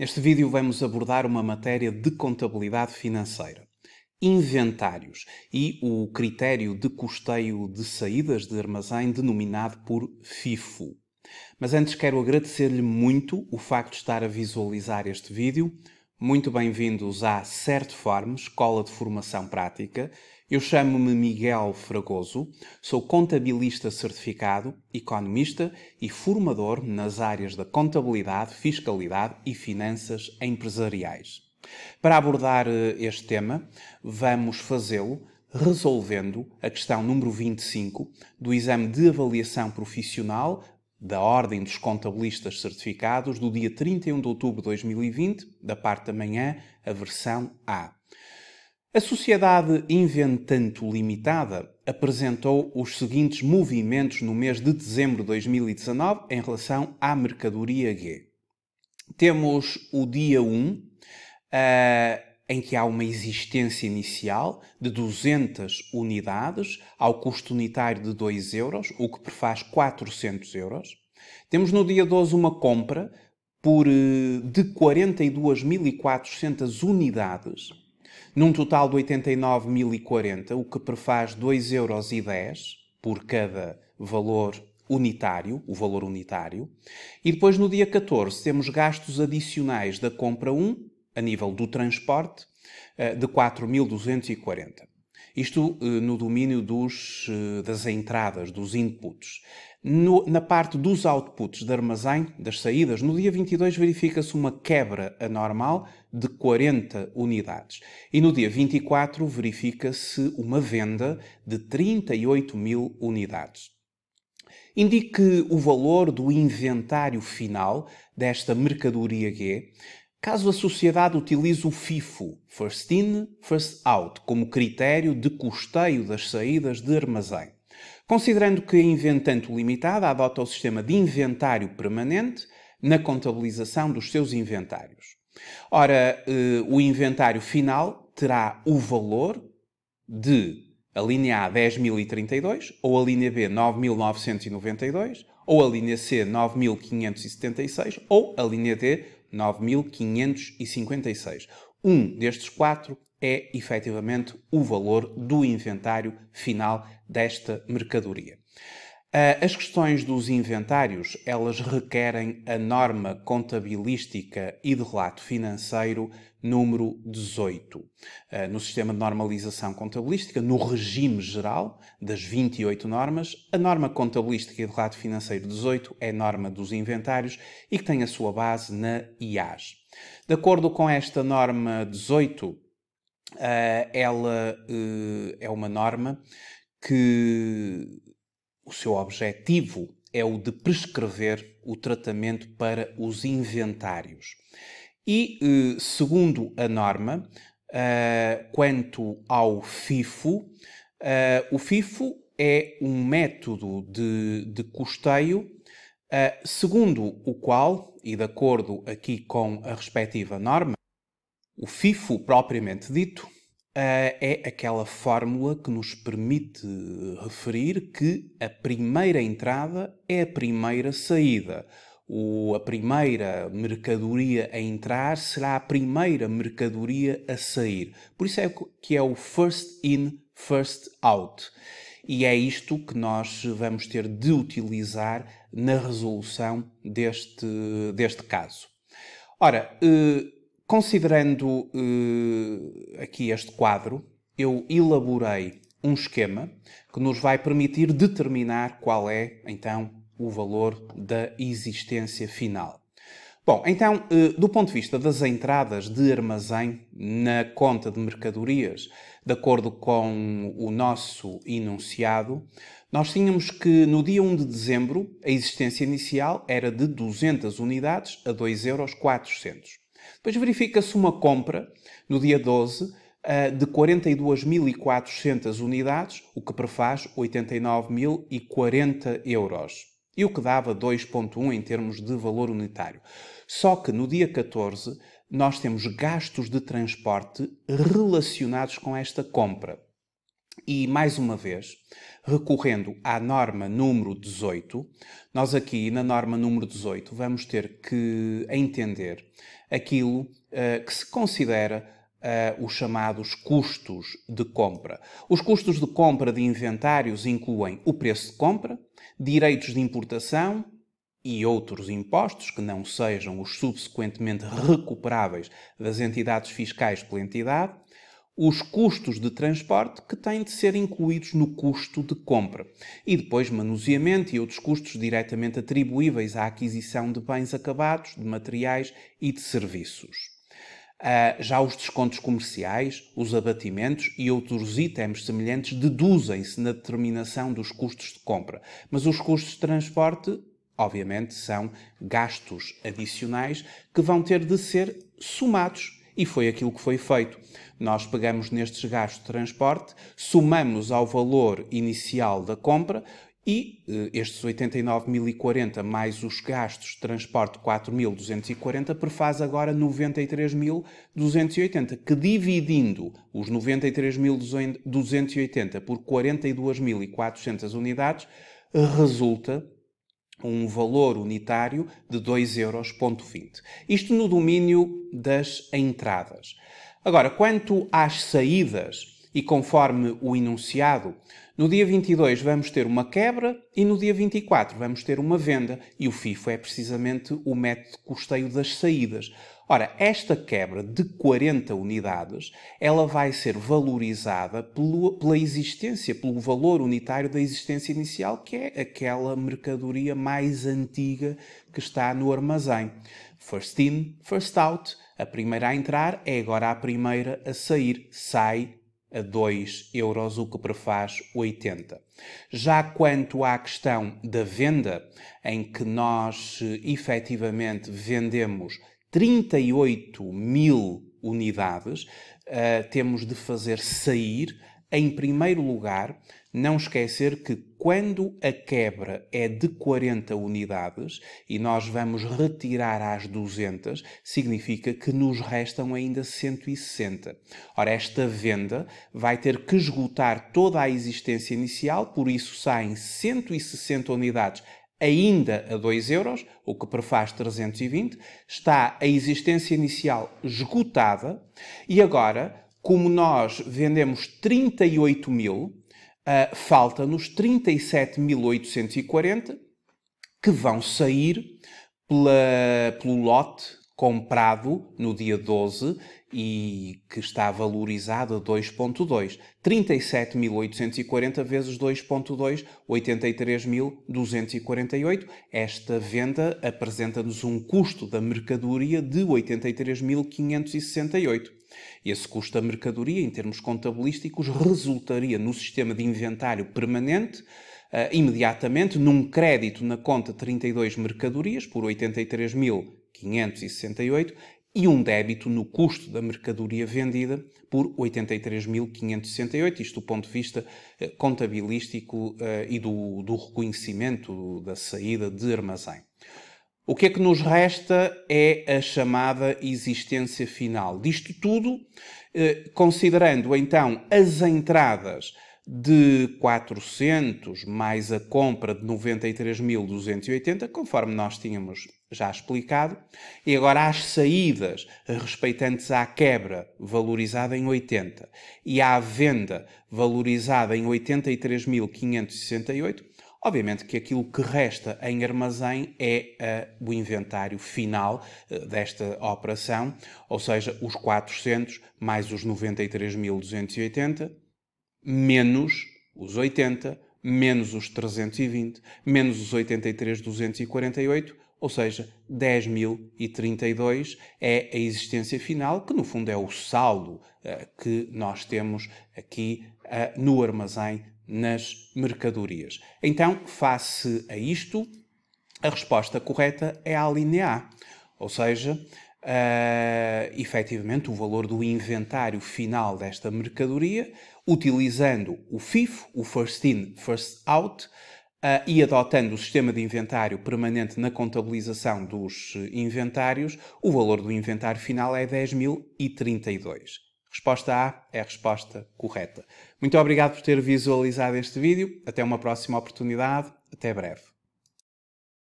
Neste vídeo vamos abordar uma matéria de contabilidade financeira, inventários e o critério de custeio de saídas de armazém denominado por FIFO. Mas antes quero agradecer-lhe muito o facto de estar a visualizar este vídeo. Muito bem-vindos à Certform, Escola de Formação Prática. Eu chamo-me Miguel Fragoso, sou contabilista certificado, economista e formador nas áreas da contabilidade, fiscalidade e finanças empresariais. Para abordar eh, este tema, vamos fazê-lo resolvendo a questão número 25 do exame de avaliação profissional da Ordem dos Contabilistas Certificados do dia 31 de outubro de 2020, da parte da manhã, a versão A. A Sociedade Inventanto Limitada apresentou os seguintes movimentos no mês de dezembro de 2019 em relação à mercadoria G. Temos o dia 1, uh, eh, em que há uma existência inicial de 200 unidades ao custo unitário de 2 euros, o que prefaz 400 euros. Temos no dia 12 uma compra por, eh, de 42.400 unidades num total de 89.040, o que prefaz 2,10 euros por cada valor unitário, o valor unitário. E depois no dia 14 temos gastos adicionais da compra 1, a nível do transporte, eh, de 4.240. Isto eh, no domínio dos, eh, das entradas, dos inputs. No, na parte dos outputs de armazém, das saídas, no dia 22 verifica-se uma quebra anormal de 40 unidades. E no dia 24 verifica-se uma venda de 38 mil unidades. Indique o valor do inventário final desta mercadoria G, caso a sociedade utilize o FIFO, First In, First Out, como critério de custeio das saídas de armazém. Considerando que a Inventanto Limitada adota o sistema de inventário permanente na contabilização dos seus inventários. Ora, eh, o inventário final terá o valor de a linha A 10.032, ou a linha B 9.992, ou a linha C 9.576, ou a linha D 9.556. Um destes quatro é efetivamente o valor do inventário final desta mercadoria. Ah, as questões dos inventários, elas requerem a norma contabilística e de relato financeiro número 18. Ah, no sistema de normalização contabilística, no regime geral das 28 normas, a norma contabilística e de relato financeiro 18 é norma dos inventários e que tem a sua base na IAS. De acordo com esta norma 18, Uh, ela uh, é uma norma que o seu objetivo é o de prescrever o tratamento para os inventários. E, uh, segundo a norma, quanto ao FIFO, o FIFO é um método de, de custeio segundo o qual, e de acordo aqui com a respectiva norma, o FIFO, propriamente dito, Uh, é aquela fórmula que nos permite referir que a primeira entrada é a primeira saída. O, a primeira mercadoria a entrar será a primeira mercadoria a sair. Por isso é que é o first in, first out. E é isto que nós vamos ter de utilizar na resolução deste, deste caso. Ora, uh, Considerando uh, aqui este quadro, eu elaborei um esquema que nos vai permitir determinar qual é, então, o valor da existência final. Bom, então, uh, do ponto de vista das entradas de armazém na conta de mercadorias, de acordo com o nosso enunciado, nós tínhamos que no dia 1 de dezembro a existência inicial era de 200 unidades a 2,4 euros. Depois verifica-se uma compra no dia 12 eh, de 42.400 unidades, o que prefaz 89.040 euros. E o que dava 2,1 em termos de valor unitário. Só que no dia 14 nós temos gastos de transporte relacionados com esta compra. E, mais uma vez, recorrendo à norma número 18, nós aqui na norma número 18 vamos ter que entender aquilo uh, que se considera uh, os chamados custos de compra. Os custos de compra de inventários incluem o preço de compra, direitos de importação e outros impostos que não sejam os subsequentemente recuperáveis das entidades fiscais pela entidade, os custos de transporte que têm de ser incluídos no custo de compra e depois manuseamento e outros custos diretamente atribuíveis à aquisição de bens acabados, de materiais e de serviços. Uh, já os descontos comerciais, os abatimentos e outros itens semelhantes deduzem-se na determinação dos custos de compra, mas os custos de transporte, obviamente, são gastos adicionais que vão ter de ser somados e foi aquilo que foi feito. Nós pegamos nestes gastos de transporte, somamos ao valor inicial da compra e eh, estes 89.040 mais os gastos de transporte 4.240 prefaz agora 93.280, que dividindo os 93.280 por 42.400 unidades resulta um valor unitário de 2,20 euros. Isto no domínio das entradas. Agora, quanto às saídas, e conforme o enunciado, no dia 22 vamos ter uma quebra e no dia 24 vamos ter uma venda, e o FIFO é precisamente o método de custeio das saídas. Ora, esta quebra de 40 unidades, ela vai ser valorizada pelo, pela existência, pelo valor unitário da existência inicial, que é aquela mercadoria mais antiga que está no armazém. First in, first out. A primeira a entrar é agora a primeira a sair. Sai a 2 euros, o que prefaz 80. Já quanto à questão da venda, em que nós eh, efetivamente vendemos 38 mil unidades, uh, temos de fazer sair, em primeiro lugar, não esquecer que quando a quebra é de 40 unidades e nós vamos retirar às 200, significa que nos restam ainda 160. Ora, esta venda vai ter que esgotar toda a existência inicial, por isso saem 160 unidades ainda a 2 euros, o que prefaz 320, está a existência inicial esgotada e agora, como nós vendemos 38 mil, uh, falta-nos 37.840 que vão sair pela, pelo lote comprado no dia 12 e que está valorizado a 2.2. 37.840 vezes 2.2, 83.248. Esta venda apresenta-nos um custo da mercadoria de 83.568. Esse custo da mercadoria, em termos contabilísticos, resultaria no sistema de inventário permanente Uh, imediatamente num crédito na conta 32 mercadorias por 83.568 e um débito no custo da mercadoria vendida por 83.568, isto do ponto de vista eh, contabilístico eh, e do, do reconhecimento da saída de armazém. O que é que nos resta é a chamada existência final. Disto tudo, eh, considerando então as entradas de 400 mais a compra de 93.280, conforme nós tínhamos já explicado, e agora as saídas respeitantes à quebra valorizada em 80 e à venda valorizada em 83.568, obviamente que aquilo que resta em armazém é uh, o inventário final uh, desta operação, ou seja, os 400 mais os 93.280 menos os 80, menos os 320, menos os 83,248, ou seja, 10.032 é a existência final, que no fundo é o saldo uh, que nós temos aqui uh, no armazém nas mercadorias. Então, face a isto, a resposta correta é a linha A, ou seja, uh, efetivamente o valor do inventário final desta mercadoria, utilizando o FIFO, o First In, First Out, uh, e adotando o sistema de inventário permanente na contabilização dos inventários, o valor do inventário final é 10.032. Resposta A é a resposta correta. Muito obrigado por ter visualizado este vídeo. Até uma próxima oportunidade. Até breve.